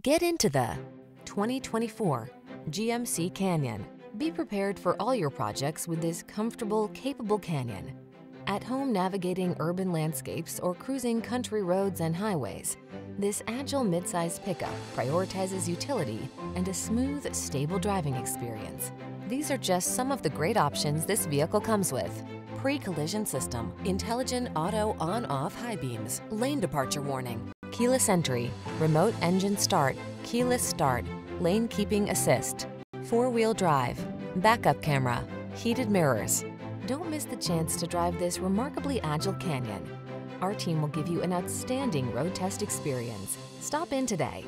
Get into the 2024 GMC Canyon. Be prepared for all your projects with this comfortable, capable Canyon. At home navigating urban landscapes or cruising country roads and highways, this agile midsize pickup prioritizes utility and a smooth, stable driving experience. These are just some of the great options this vehicle comes with. Pre-collision system, intelligent auto on-off high beams, lane departure warning, keyless entry, remote engine start, keyless start, lane keeping assist, four-wheel drive, backup camera, heated mirrors. Don't miss the chance to drive this remarkably agile Canyon. Our team will give you an outstanding road test experience. Stop in today.